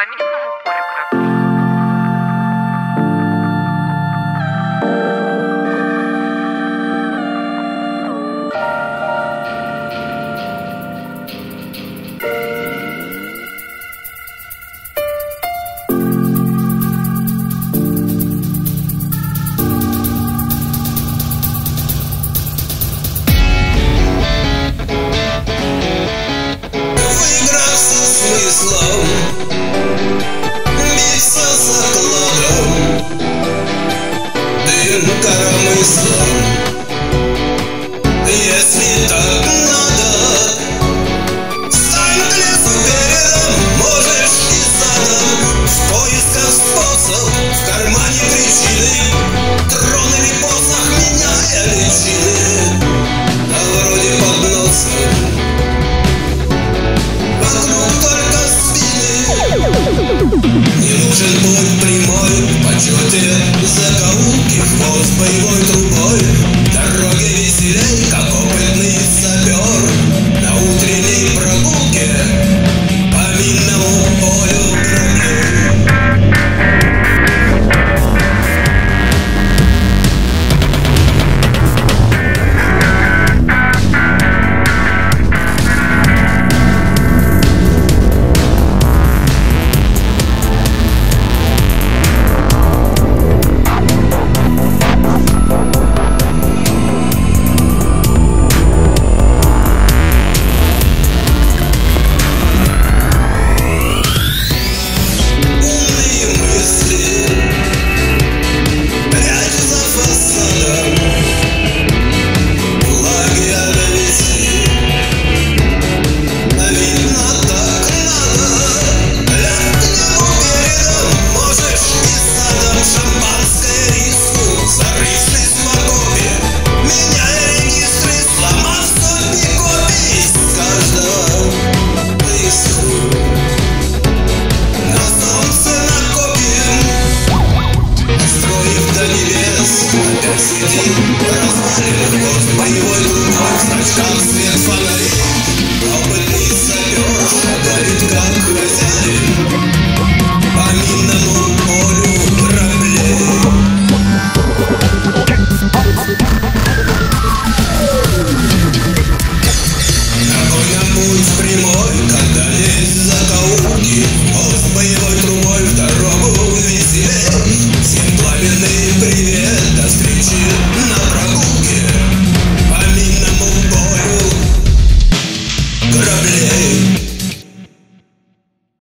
по минному полю грабли. slow Карам ислам Если так надо Встань к лесу Можешь и садом В поисках способ В кармане причины. Тронули посох, меняя личины. А вроде под носом Вокруг только спины. Не нужен путь прямой Почетые закоулки. Voz, voz, voz, to. вдали лес Опять среди развалин Год боевой, но в свет фонарь